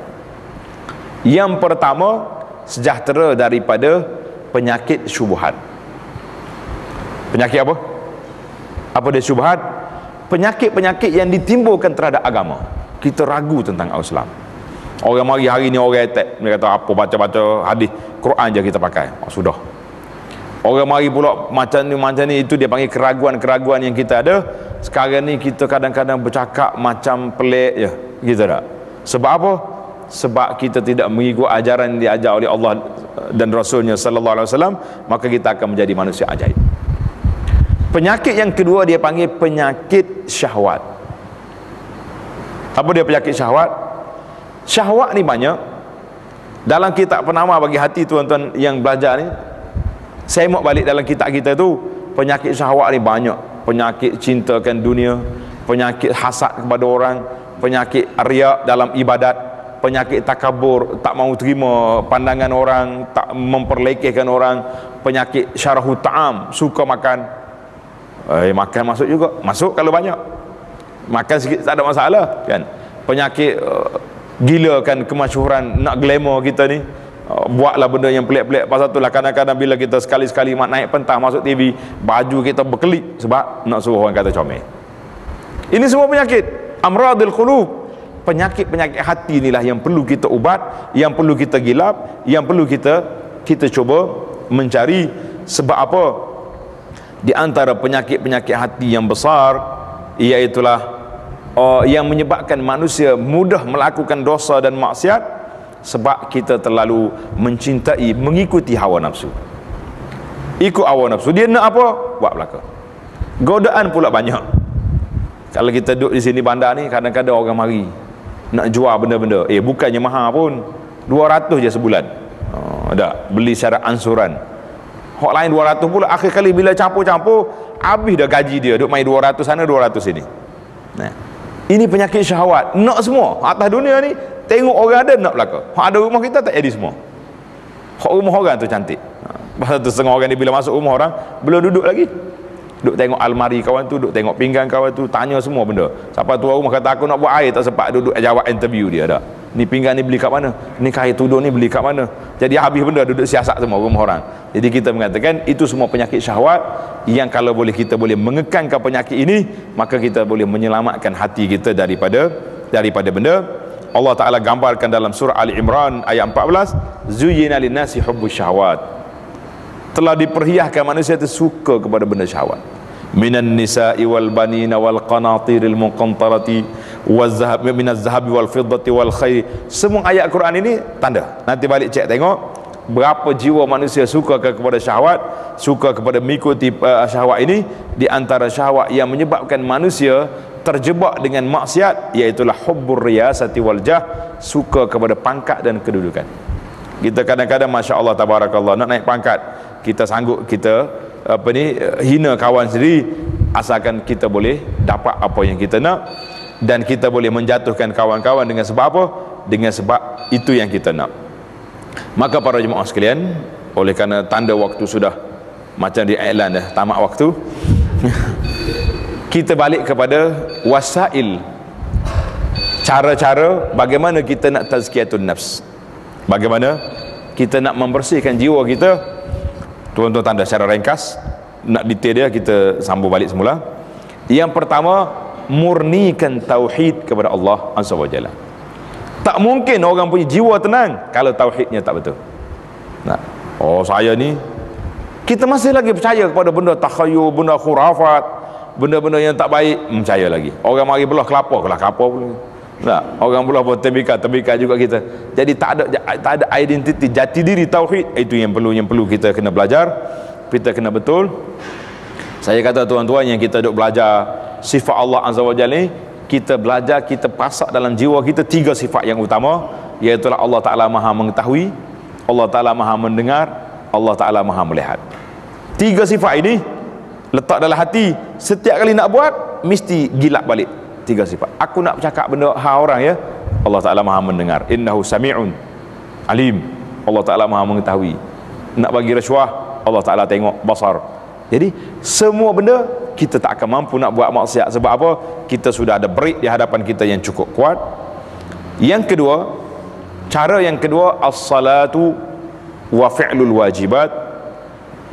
Speaker 1: Yang pertama Sejahtera daripada penyakit syubuhat Penyakit apa? apa dia syubhat? Penyakit-penyakit yang ditimbulkan terhadap agama. Kita ragu tentang Islam. Orang mari hari ni orang attack. Dia kata apa baca-baca hadis? Quran je kita pakai. Oh, sudah. Orang mari pula macam ni macam ni itu dia panggil keraguan-keraguan yang kita ada. Sekarang ni kita kadang-kadang bercakap macam pelik je. Gitu tak? Sebab apa? Sebab kita tidak mengikut ajaran yang diajar oleh Allah dan Rasulnya sallallahu alaihi wasallam maka kita akan menjadi manusia ajaib Penyakit yang kedua dia panggil penyakit syahwat. Apa dia penyakit syahwat? Syahwat ni banyak. Dalam kitab penama bagi hati tuan-tuan yang belajar ni, saya mau balik dalam kitab kita tu, penyakit syahwat ni banyak. Penyakit cintakan dunia, penyakit hasad kepada orang, penyakit riak dalam ibadat, penyakit takabur, tak mau terima pandangan orang, tak memperlekehkan orang, penyakit syarahu ta'am, suka makan, eh, makan masuk juga. Masuk kalau banyak. Makan sikit tak ada masalah kan? Penyakit uh, gila kan kemasyuran nak glamour kita ni. Uh, buatlah benda yang pelik-pelik. Pasal itulah kadang-kadang bila kita sekali-sekali naik pentah masuk TV baju kita berkelip sebab nak suruh orang kata comel. Ini semua penyakit. Amradil qulub. Penyakit-penyakit hati inilah yang perlu kita ubat yang perlu kita gilap yang perlu kita kita cuba mencari sebab apa di antara penyakit-penyakit hati yang besar iaitulah uh, yang menyebabkan manusia mudah melakukan dosa dan maksiat sebab kita terlalu mencintai mengikuti hawa nafsu. Ikut hawa nafsu. Dia nak apa? Buat belaka. Godaan pula banyak. Kalau kita duduk di sini bandar ni kadang-kadang orang mari nak jual benda-benda. Eh bukannya mahal pun. 200 je sebulan. Oh, ada beli secara ansuran hak lain 200 pula akhir kali bila campur-campur habis dah gaji dia duk main 200 sana 200 sini. Nah ini penyakit syahwat. Nak semua atas dunia ni tengok orang ada nak belaka. Hak ada rumah kita tak jadi semua. Hak rumah orang tu cantik. Ha. pasal tu setengah orang ni bila masuk rumah orang belum duduk lagi. Duk tengok almari kawan tu duk tengok pinggan kawan tu tanya semua benda. Siapa tua rumah kata aku nak buat air tak sempat duduk jawab interview dia dah ni pinggan ni beli kat mana? Ni kain tudung ni beli kat mana? Jadi habis benda duduk siasat semua rumah orang. Jadi kita mengatakan itu semua penyakit syahwat yang kalau boleh kita boleh mengekankan penyakit ini maka kita boleh menyelamatkan hati kita daripada daripada benda. Allah Ta'ala gambarkan dalam surah Ali Imran ayat 14 zuyina linnasi hubbus syahwat. Telah diperhiaskan manusia itu suka kepada benda syahwat qanatiril muqantarati waz zahab minaz zahabi wal fiddati wal khair. Semua ayat Quran ini tanda. Nanti balik cek tengok berapa jiwa manusia suka kepada syahwat suka kepada mengikuti uh, syahwat ini. Di antara syahwat yang menyebabkan manusia terjebak dengan maksiat iaitu hubbur riyasati wal jah suka kepada pangkat dan kedudukan. Kita kadang-kadang masya-Allah tabarakallah nak naik pangkat kita sanggup kita apa ni hina kawan sendiri asalkan kita boleh dapat apa yang kita nak dan kita boleh menjatuhkan kawan-kawan dengan sebab apa? Dengan sebab itu yang kita nak. Maka para jemaah sekalian oleh kerana tanda waktu sudah macam di iklan dah tamat waktu kita balik kepada wasail cara-cara bagaimana kita nak tazkiyatun nafs. Bagaimana kita nak membersihkan jiwa kita tuan-tuan tanda secara ringkas nak detail dia kita sambung balik semula. Yang pertama murnikan tauhid kepada Allah Azza wa Jalla. Tak mungkin orang punya jiwa tenang kalau tauhidnya tak betul. Nah. oh saya ni kita masih lagi percaya kepada benda takhayul benda khurafat benda-benda yang tak baik percaya lagi. Orang mari belah kelapa kelapa pula tak orang belah pun tebika tebika juga kita. Jadi tak ada tak ada identiti jati diri tauhid. Itu yang perlu yang perlu kita kena belajar. Kita kena betul. Saya kata tuan-tuan yang kita duk belajar sifat Allah azza wajalla kita belajar kita pasak dalam jiwa kita tiga sifat yang utama. Iaitu Allah taala Maha mengetahui Allah taala Maha mendengar Allah taala Maha melihat. Tiga sifat ini letak dalam hati. Setiap kali nak buat mesti gilap balik tiga sifat. Aku nak bercakap benda ha orang ya. Allah Taala Maha mendengar. Innahu samiun alim. Allah Taala Maha mengetahui. Nak bagi rasuah Allah Taala tengok basar. Jadi semua benda kita tak akan mampu nak buat maksiat. Sebab apa? Kita sudah ada break di hadapan kita yang cukup kuat. Yang kedua cara yang kedua as-salatu wa fi'lul wajibat.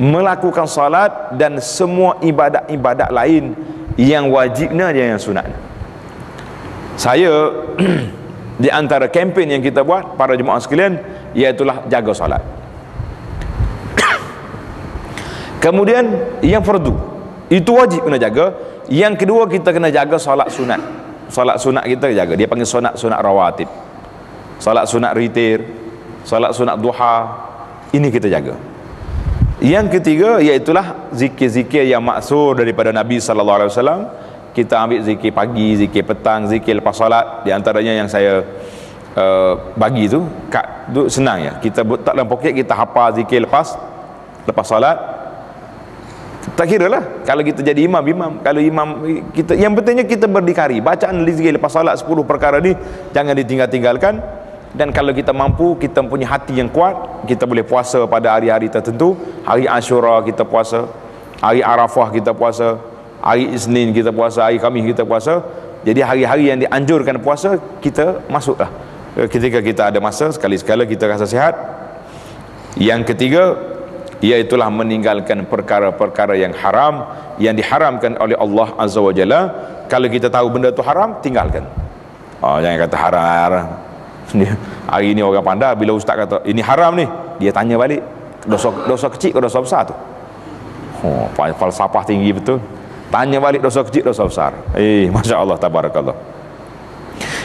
Speaker 1: Melakukan salat dan semua ibadat-ibadat lain yang wajibnya dan yang sunatnya saya di antara kempen yang kita buat para jemaah sekalian iaitulah jaga solat. Kemudian yang fardu. Itu wajib kena jaga. Yang kedua kita kena jaga solat sunat. Solat sunat kita jaga. Dia panggil sunat sunat rawatib. Solat sunat ritir. Solat sunat duha. Ini kita jaga. Yang ketiga iaitulah zikir-zikir yang maksur daripada Nabi sallallahu alaihi wasallam kita ambil zikir pagi, zikir petang, zikir lepas solat. Di antaranya yang saya uh, bagi tu kat tu senang ya. Kita tak dalam poket kita hafal zikir lepas lepas solat. Tak kira lah. Kalau kita jadi imam imam. Kalau imam kita yang pentingnya kita berdikari. Bacaan zikir lepas solat 10 perkara ni jangan ditinggal-tinggalkan. Dan kalau kita mampu kita punya hati yang kuat kita boleh puasa pada hari-hari tertentu. Hari Ashura kita puasa. Hari Arafah kita puasa hari Isnin kita puasa, hari Khamis kita puasa. Jadi hari-hari yang dianjurkan puasa kita masuklah. Ketika kita ada masa sekali-sekala kita rasa sihat. Yang ketiga iaitulah meninggalkan perkara-perkara yang haram yang diharamkan oleh Allah Azza wa Jalla. Kalau kita tahu benda itu haram, tinggalkan. oh, jangan kata haram, haram. hari ni orang pandai bila ustaz kata ini haram ni dia tanya balik dosa dosa kecil ke dosa besar tu oh, falsafah tinggi betul tanya balik dosa kecil dosa besar. Eh masya Allah tabarakallah.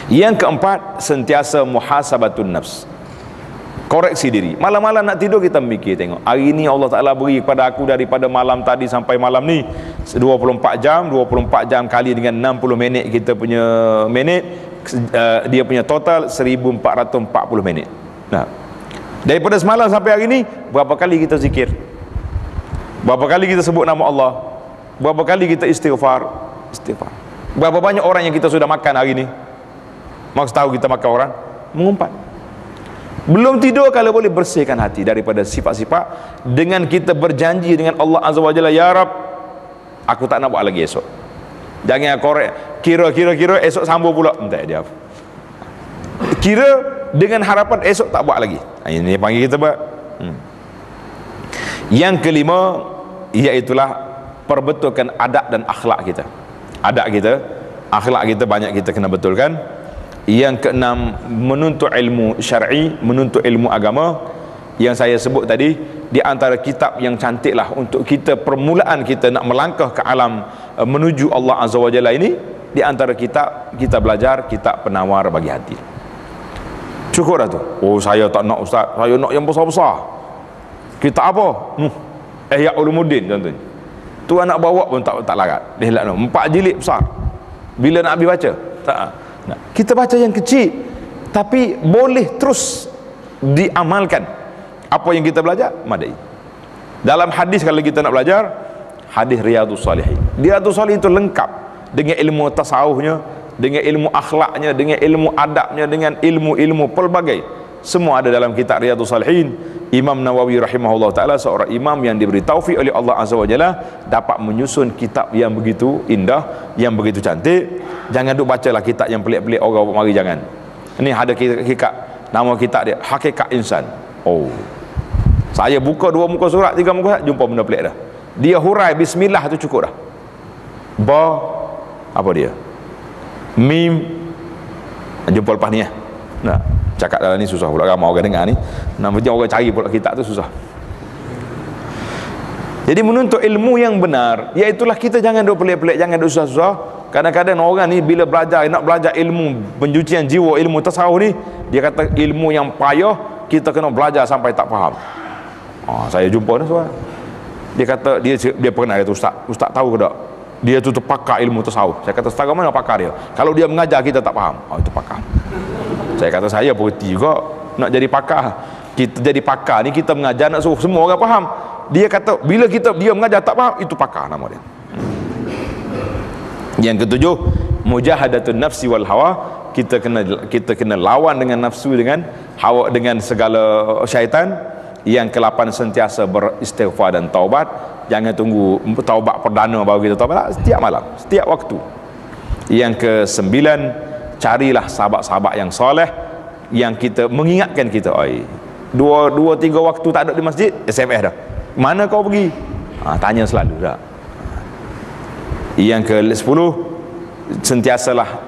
Speaker 1: Yang keempat sentiasa muhasabatun nafs. Koreksi diri. Malam-malam nak tidur kita mikir tengok. Hari ni Allah Ta'ala beri kepada aku daripada malam tadi sampai malam ni. 24 jam 24 jam kali dengan 60 minit kita punya minit uh, dia punya total 1440 minit. Nah. Daripada semalam sampai hari ni berapa kali kita zikir? Berapa kali kita sebut nama Allah berapa kali kita istighfar? Istighfar. Berapa banyak orang yang kita sudah makan hari ni? Maksud tahu kita makan orang? Mengumpat. Belum tidur kalau boleh bersihkan hati daripada sifat-sifat dengan kita berjanji dengan Allah Azza wa Jalla ya Rab aku tak nak buat lagi esok. Jangan korek kira-kira kira esok sambung pula. Entah dia. Kira dengan harapan esok tak buat lagi. Ha, ini panggil kita buat. Hmm. yang kelima iaitulah perbetulkan adab dan akhlak kita. Adab kita akhlak kita banyak kita kena betulkan. Yang keenam menuntut ilmu syar'i menuntut ilmu agama. Yang saya sebut tadi di antara kitab yang cantik lah untuk kita permulaan kita nak melangkah ke alam uh, menuju Allah Azza wa Jalla ini di antara kitab kita belajar kitab penawar bagi hati. Cukup dah tu? Oh saya tak nak ustaz. Saya nak yang besar-besar. Kita apa? Hmm. Ihya Ulumuddin contohnya tu anak bawa pun tak tak larat. Dia lah empat jilid besar. Bila nak habis baca? Tak. Nah, kita baca yang kecil tapi boleh terus diamalkan. Apa yang kita belajar? Madai. Dalam hadis kalau kita nak belajar hadis riyadus salihin. Riyadus salihin itu lengkap. Dengan ilmu tasawufnya dengan ilmu akhlaknya dengan ilmu adabnya dengan ilmu-ilmu pelbagai semua ada dalam kitab riyadus salihin. Imam Nawawi rahimahullah taala seorang imam yang diberi taufik oleh Allah azza wajalla dapat menyusun kitab yang begitu indah yang begitu cantik. Jangan duk bacalah kitab yang pelik-pelik orang buat mari jangan. Ini ada kitab nama kitab dia hakikat insan. Oh. Saya buka dua muka surat tiga muka surat jumpa benda pelik dah. Dia hurai bismillah tu cukup dah. Ba apa dia? Mim. Jumpa lepas ni ya nah cakap dalam ni susah pula ramai orang dengar ni. Namanya orang cari pula kitab tu susah. Jadi menuntut ilmu yang benar iaitulah kita jangan duk pelik-pelik jangan duk susah-susah. Kadang-kadang orang ni bila belajar nak belajar ilmu pencucian jiwa ilmu tasawuf ni dia kata ilmu yang payah kita kena belajar sampai tak faham. Ha, saya jumpa ni soal dia kata dia dia pernah kata ustaz ustaz tahu ke tak? Dia tu terpakar ilmu tasawuf. Saya kata setara mana pakar dia? Kalau dia mengajar kita tak faham. Oh itu pakar saya kata saya berhenti juga nak jadi pakar. Kita jadi pakar ni kita mengajar nak suruh semua orang faham. Dia kata bila kita dia mengajar tak faham itu pakar nama dia. Yang ketujuh mujahadatun nafsi wal hawa. Kita kena kita kena lawan dengan nafsu dengan hawa dengan segala syaitan. Yang kelapan sentiasa beristighfar dan taubat. Jangan tunggu taubat perdana baru kita taubat. Setiap malam setiap waktu. Yang kesembilan carilah sahabat-sahabat yang soleh yang kita mengingatkan kita oi dua dua tiga waktu tak ada di masjid SMS dah. Mana kau pergi? Ha, tanya selalu dah. Yang ke sepuluh sentiasalah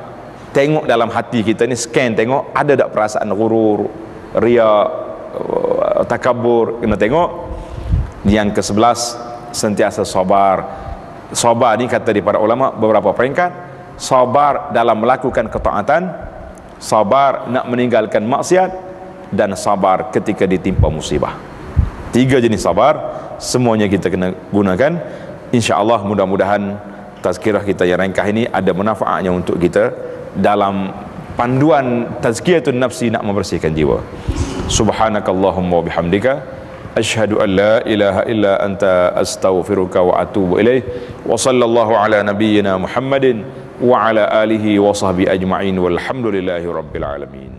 Speaker 1: tengok dalam hati kita ni scan tengok ada tak perasaan gurur ria uh, takabur kena tengok. Yang ke sebelas sentiasa sabar. Sabar ni kata di para ulama beberapa peringkat sabar dalam melakukan ketaatan sabar nak meninggalkan maksiat dan sabar ketika ditimpa musibah. Tiga jenis sabar semuanya kita kena gunakan. insyaAllah mudah-mudahan tazkirah kita yang ringkah ini ada manfaatnya untuk kita dalam panduan tazkiyatun nafsi nak membersihkan jiwa. Subhanakallahumma bihamdika ashhadu an la ilaha illa anta astaghfiruka wa atubu ilaih wa sallallahu ala nabiyyina muhammadin وعلى آله وصحبه أجمعين والحمد لله رب العالمين.